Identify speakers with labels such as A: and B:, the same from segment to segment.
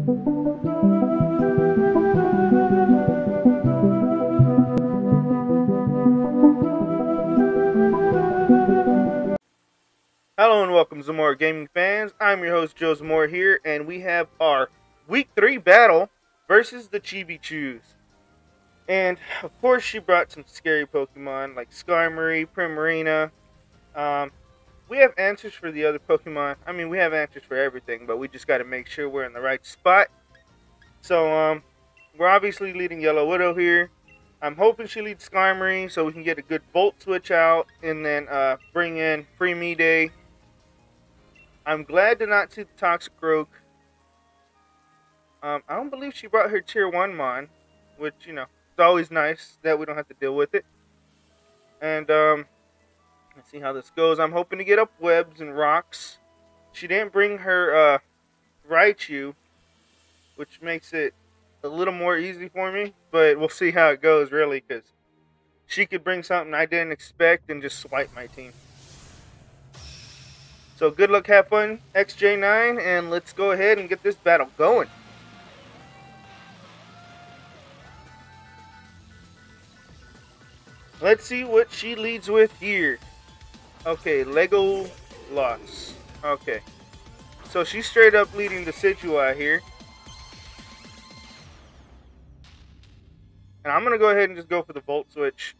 A: Hello and welcome Zamora Gaming fans. I'm your host Joe Zamora here, and we have our week three battle versus the Chibi Chus. And of course, she brought some scary Pokemon like Skarmory, Primarina. Um, we have answers for the other Pokemon. I mean, we have answers for everything, but we just got to make sure we're in the right spot. So, um, we're obviously leading Yellow Widow here. I'm hoping she leads Skarmory so we can get a good Volt switch out and then uh, bring in Free Me Day I'm glad to not see the Toxicroak. Um, I don't believe she brought her tier 1 Mon, which, you know, it's always nice that we don't have to deal with it. And, um, let's see how this goes. I'm hoping to get up webs and rocks. She didn't bring her, uh, Raichu, which makes it a little more easy for me, but we'll see how it goes, really, because she could bring something I didn't expect and just swipe my team. So good luck, have fun, XJ9, and let's go ahead and get this battle going. Let's see what she leads with here. Okay, Lego loss. Okay. So she's straight up leading the Decidueye here. And I'm going to go ahead and just go for the Volt Switch.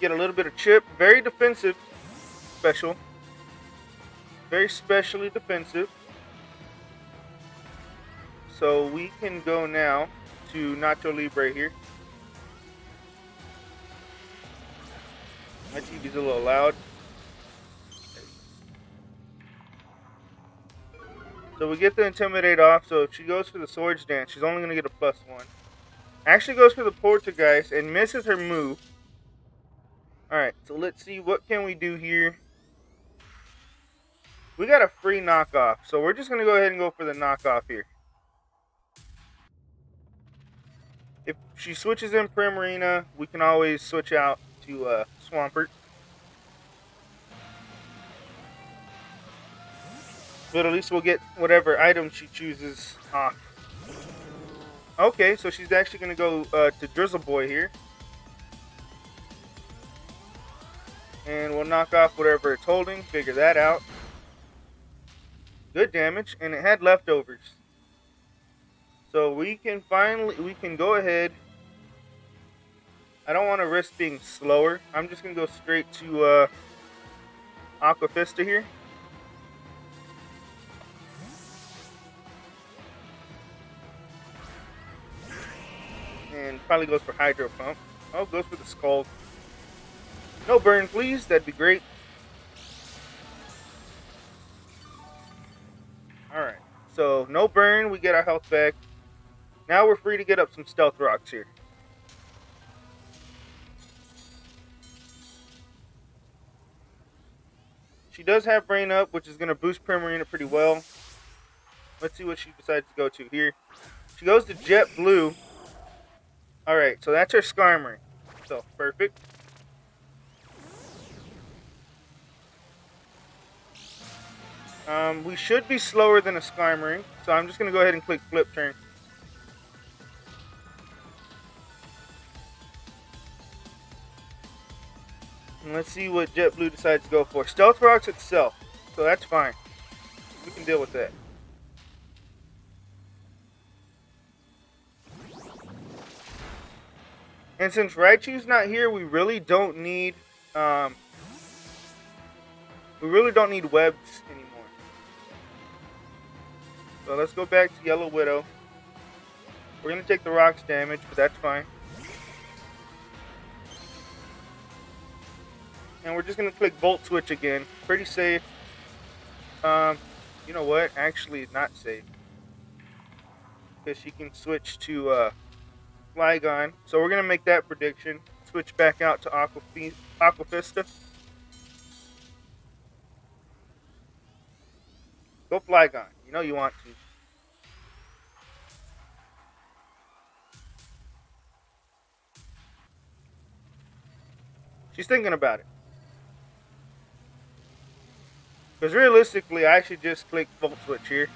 A: Get a little bit of chip. Very defensive special. Very specially defensive. So we can go now to Nacho Libre here. My TV's a little loud. So we get the Intimidate off, so if she goes for the Swords Dance, she's only going to get a plus one. Actually goes for the Poltergeist and misses her move. Alright, so let's see what can we do here. We got a free knockoff, so we're just going to go ahead and go for the knockoff here. She switches in Primarina, we can always switch out to uh, Swampert. But at least we'll get whatever item she chooses off. Okay, so she's actually going to go uh, to Drizzle Boy here. And we'll knock off whatever it's holding, figure that out. Good damage, and it had leftovers. So we can finally, we can go ahead. I don't want to risk being slower. I'm just going to go straight to uh, Aquafista here. And probably goes for Hydro Pump. Oh, goes for the Scald. No burn, please. That'd be great. Alright. So, no burn. We get our health back. Now we're free to get up some stealth rocks here. Does have brain up, which is going to boost Primarina pretty well. Let's see what she decides to go to here. She goes to Jet Blue. Alright, so that's her Skarmory. So, perfect. Um, we should be slower than a Skarmory, so I'm just going to go ahead and click Flip Turn. Let's see what JetBlue decides to go for. Stealth Rocks itself, so that's fine. We can deal with that. And since Raichu's not here, we really don't need um, we really don't need webs anymore. So let's go back to Yellow Widow. We're going to take the rocks damage, but that's fine. And we're just going to click Volt Switch again. Pretty safe. Um, you know what? Actually, not safe. Because she can switch to uh, Flygon. So we're going to make that prediction. Switch back out to Aquaf Aquafista. Go Flygon. You know you want to. She's thinking about it. Because realistically, I should just click Volt Switch here.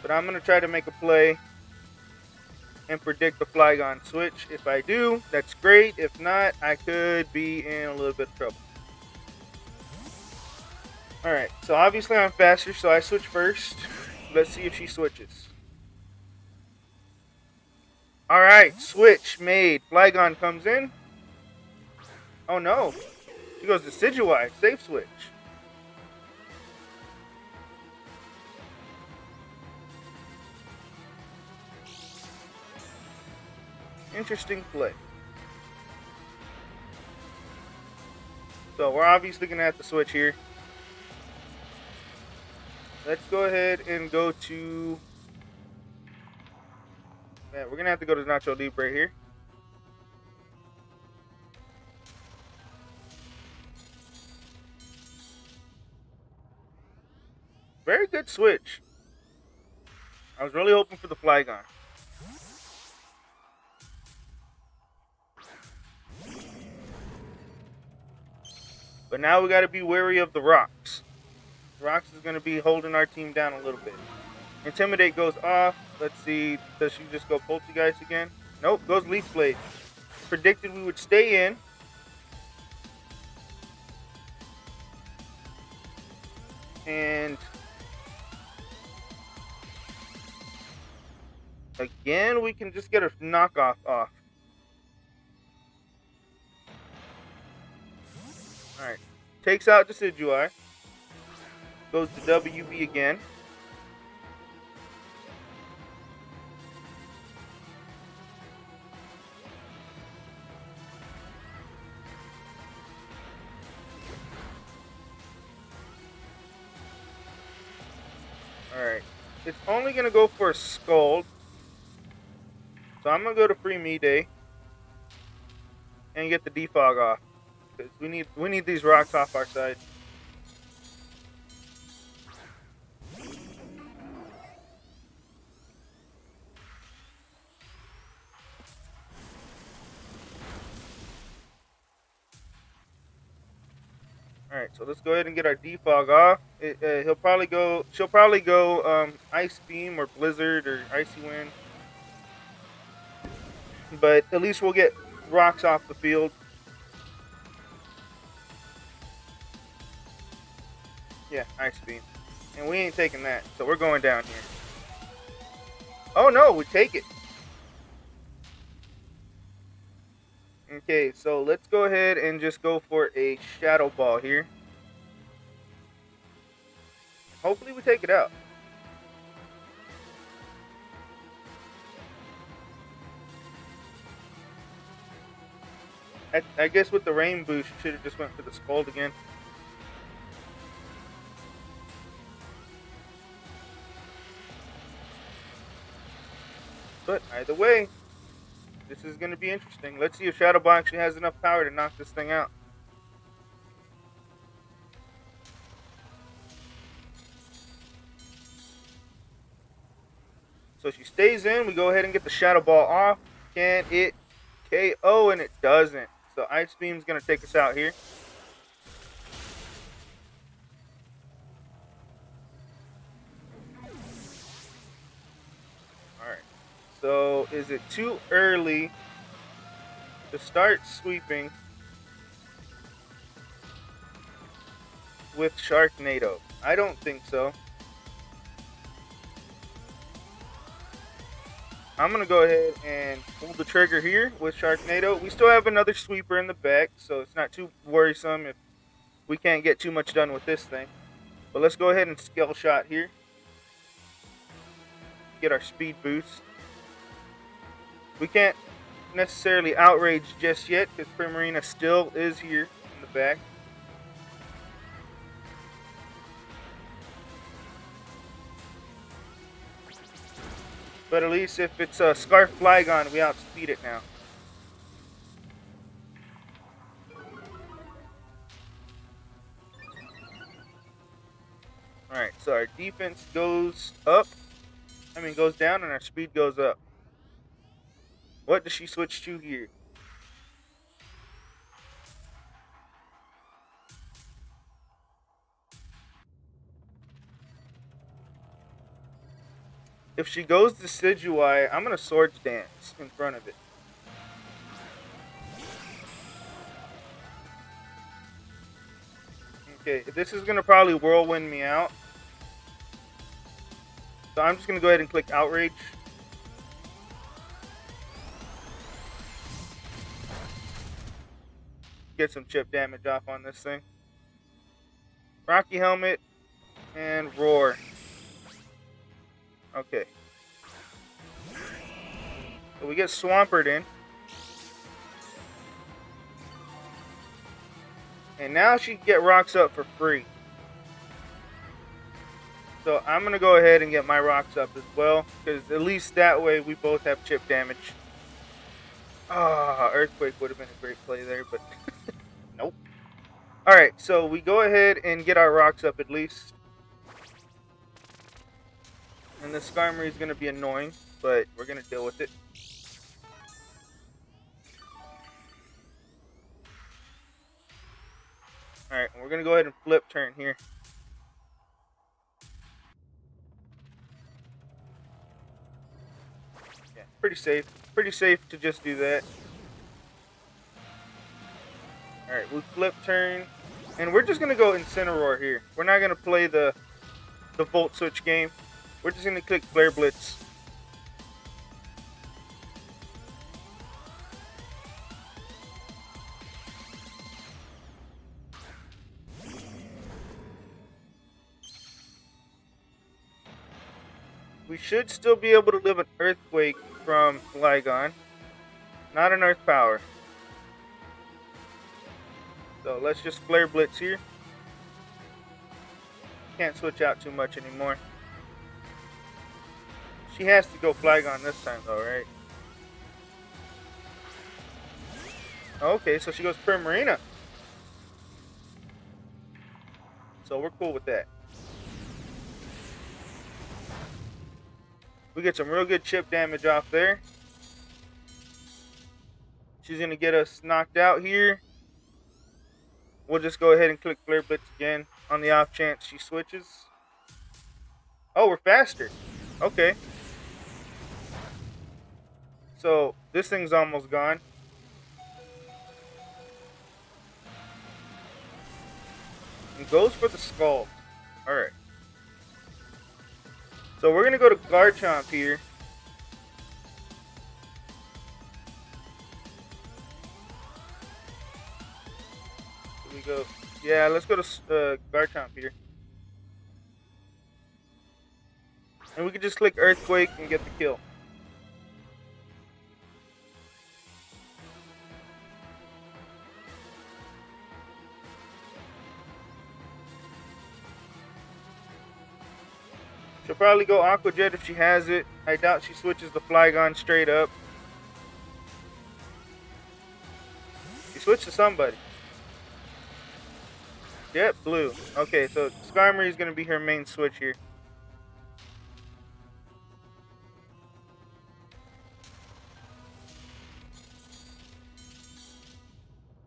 A: But I'm going to try to make a play and predict the Flygon switch. If I do, that's great. If not, I could be in a little bit of trouble. Alright, so obviously I'm faster, so I switch first. Let's see if she switches. Alright, switch made. Flygon comes in. Oh no. She goes to Decidueye. Safe switch. Interesting play. So we're obviously going to have to switch here. Let's go ahead and go to... Yeah, we're going to have to go to Nacho Deep right here. Very good switch. I was really hoping for the Flygon. But now we got to be wary of the rocks. Rocks is going to be holding our team down a little bit. Intimidate goes off. Let's see. Does she just go Poltergeist again? Nope. Goes Leaf Blade. Predicted we would stay in. And again, we can just get a knockoff off. Alright. Takes out Decidueye. Goes to WB again. Alright. It's only going to go for a Scald. So I'm going to go to Free Me Day. And get the defog off. Cause we need we need these rocks off our side. All right, so let's go ahead and get our defog off. It, uh, he'll probably go. She'll probably go um, ice beam or blizzard or icy wind. But at least we'll get rocks off the field. Ice beam. And we ain't taking that, so we're going down here. Oh no, we take it. Okay, so let's go ahead and just go for a Shadow Ball here. Hopefully we take it out. I, I guess with the rain boost, should have just went for the Scald again. But either way, this is going to be interesting. Let's see if Shadow Ball actually has enough power to knock this thing out. So she stays in. We go ahead and get the Shadow Ball off. Can it KO? And it doesn't. So Ice Beam's going to take us out here. So is it too early to start sweeping with Sharknado? I don't think so. I'm going to go ahead and pull the trigger here with Sharknado. We still have another sweeper in the back, so it's not too worrisome if we can't get too much done with this thing. But let's go ahead and Scale Shot here. Get our speed boost. We can't necessarily outrage just yet because Primarina still is here in the back. But at least if it's a Scarf Flygon, we outspeed it now. Alright, so our defense goes up. I mean, goes down and our speed goes up. What does she switch to here? If she goes to Sidueye, I'm gonna Swords Dance in front of it. Okay, this is gonna probably Whirlwind me out. So I'm just gonna go ahead and click Outrage. Get some chip damage off on this thing. Rocky Helmet and Roar. Okay. So we get Swampert in. And now she can get rocks up for free. So I'm going to go ahead and get my rocks up as well. Because at least that way we both have chip damage. Ah, oh, Earthquake would have been a great play there, but. Alright, so we go ahead and get our rocks up at least. And the Skarmory is going to be annoying, but we're going to deal with it. Alright, we're going to go ahead and flip turn here. Yeah, pretty safe. Pretty safe to just do that. Alright, we flip turn. And we're just to go Incineroar here. We're not to play the, the Volt Switch game. We're just to click Flare Blitz. We should still be able to live an Earthquake from Flygon. Not an Earth Power. So let's just Flare Blitz here. Can't switch out too much anymore. She has to go Flygon this time though, right? Okay, so she goes Primarina. So we're cool with that. We get some real good chip damage off there. She's going to get us knocked out here. We'll just go ahead and click Flare Blitz again on the off chance she switches. Oh, we're faster. Okay. So, this thing's almost gone. And goes for the Scald. Alright. So we're going to go to Garchomp here. Go. Yeah, let's go to uh, Garchomp here. And we can just click Earthquake and get the kill. She'll probably go Aqua Jet if she has it. I doubt she switches the Flygon straight up. She switched to somebody. Yep, blue. Okay, so Skarmory is going to be her main switch here.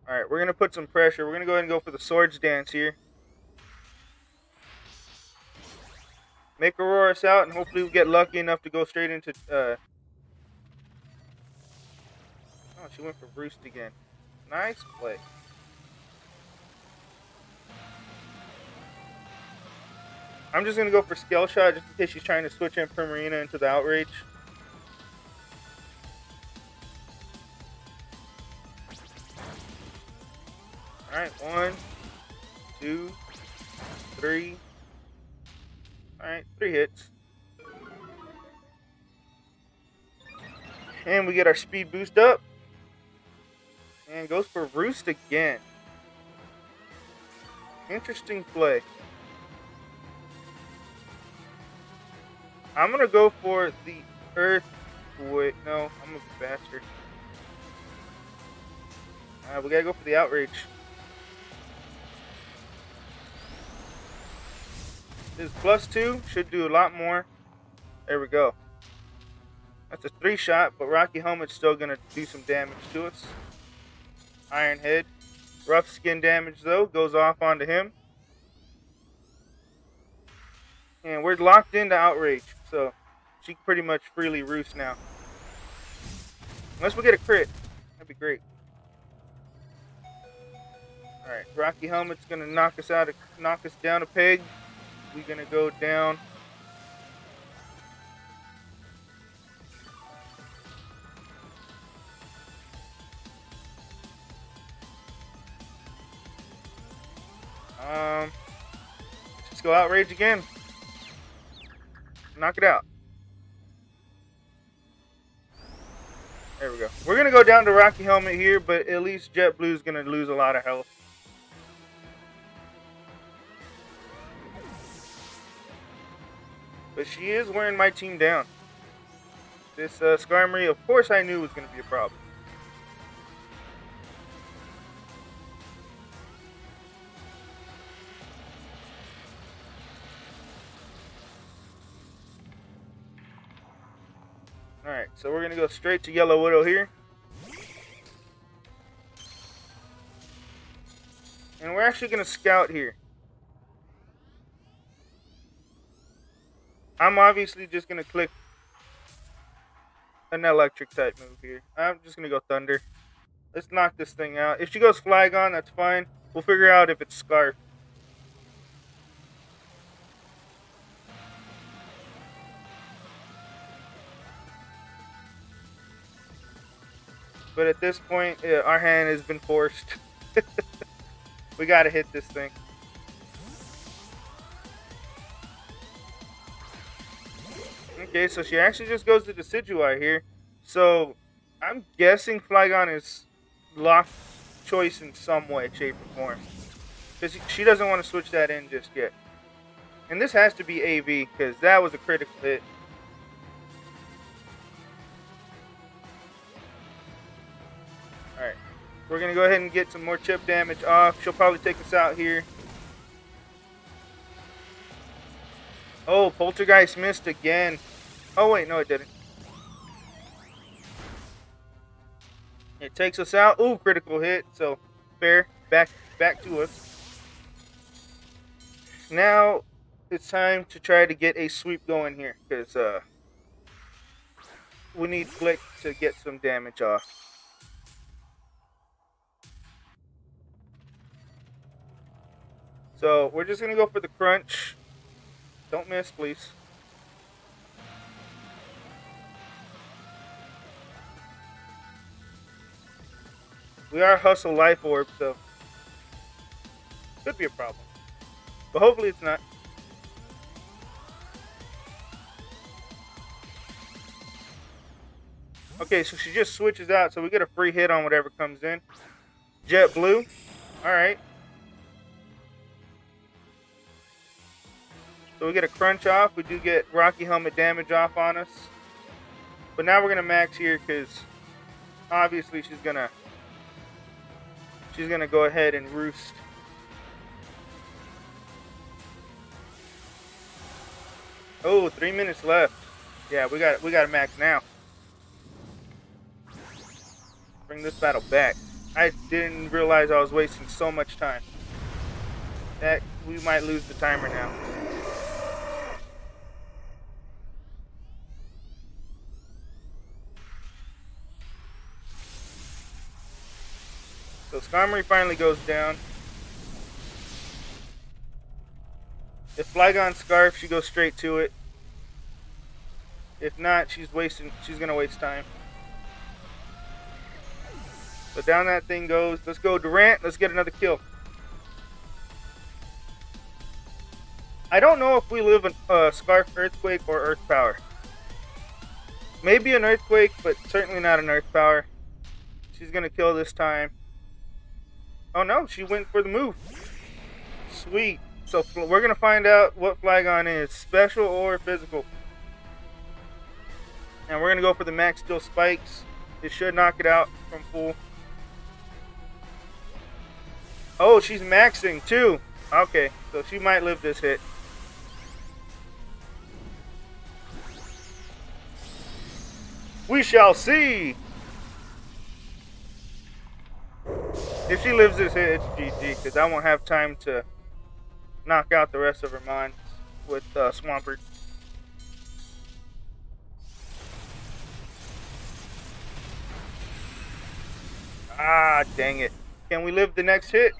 A: Alright, we're going to put some pressure. We're going to go ahead and go for the Swords Dance here. make Aurora's out, and hopefully we get lucky enough to go straight into. Uh... Oh, she went for Roost again. Nice play. I'm just gonna go for Scale Shot just in case she's trying to switch in marina into the Outrage. Alright, one, two, three, Alright, three hits. And we get our speed boost up. And goes for Roost again. Interesting play. I'm gonna go for the Earth. Wait, no, I'm gonna be faster. Uh, we gotta go for the Outrage. This plus two should do a lot more. There we go. That's a three shot, but Rocky Helmet's still to do some damage to us. Iron Head. Rough skin damage, though, goes off onto him. And we're locked into Outrage, so she can pretty much freely roost now. Unless we get a crit. That'd be great. Alright, Rocky Helmet's gonna knock us out, of, knock us down a peg. We're gonna go down. Um, let's go outrage again. Knock it out. There we go. We're gonna go down to Rocky Helmet here, but at least JetBlue's gonna lose a lot of health. But she is wearing my team down. This uh, Skarmory, of course I knew was going to be a problem. Alright, so we're to go straight to Yellow Widow here. And we're actually to scout here. I'm obviously just to click an electric type move here. I'm just to go Thunder. Let's knock this thing out. If she goes Flygon, that's fine. We'll figure out if it's Scarf. But at this point, yeah, our hand has been forced. we gotta hit this thing. Okay, so she actually just goes to Decidueye here. So I'm guessing Flygon is locked choice in some way, shape, or form. Because she doesn't want to switch that in just yet. And this has to be AV, because that was a critical hit. We're going to go ahead and get some more chip damage off. She'll probably take us out here. Oh, Poltergeist missed again. Oh, wait, no, it didn't. It takes us out. Ooh, critical hit. So, fair. Back, back to us. Now, it's time to try to get a sweep going here. Because, uh, we need Flick to get some damage off. So, we're just to go for the crunch. Don't miss, please. We are Hustle Life Orb, so could be a problem. But hopefully it's not. Okay, so she just switches out, so we get a free hit on whatever comes in. Jet Blue. Alright. So we get a crunch off. We do get Rocky Helmet damage off on us. But now we're going to max here because obviously she's going to she's going to go ahead and roost. Oh, three minutes left. Yeah, we got we got a max now. Bring this battle back. I didn't realize I was wasting so much time. That we might lose the timer now. So Skarmory finally goes down. If Flygon Scarf, she goes straight to it. If not, she's wasting. She's gonna waste time. But down that thing goes. Let's go Durant. Let's get another kill. I don't know if we live in uh, Scarf Earthquake or Earth Power. Maybe an Earthquake, but certainly not an Earth Power. She's gonna kill this time. Oh no, she went for the move. Sweet. So we're to find out what Flygon is, special or physical. And we're to go for the max steel spikes. It should knock it out from full. Oh, she's maxing too. Okay, so she might live this hit. We shall see. If she lives this hit, it's GG, because I won't have time to knock out the rest of her mines with uh, Swampert. Ah, dang it. Can we live the next hit?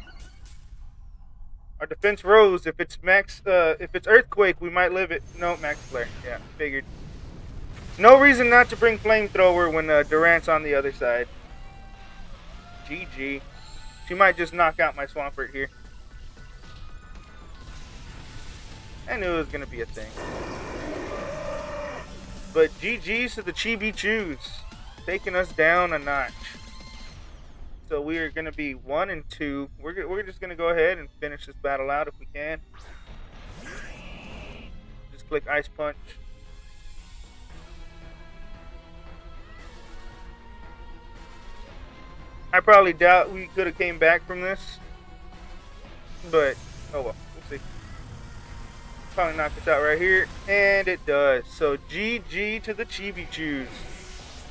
A: Our defense rose. If it's max, uh, if it's earthquake, we might live it. No, max flare. Yeah, figured. No reason not to bring flamethrower when uh, Durant's on the other side. GG. She might just knock out my Swampert here. I knew it was gonna be a thing. But GG's to the Chibi Chus, taking us down a notch. So we are going to be one and two. We're, we're just going to go ahead and finish this battle out if we can. Just click Ice Punch. I probably doubt we could have came back from this. But, oh well, we'll see. Probably knock this out right here. And it does. So GG to the Chibi Chus.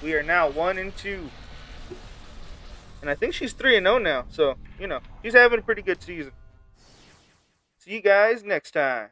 A: We are now one and two. And I think she's 3 and 0 now. So, you know, she's having a pretty good season. See you guys next time.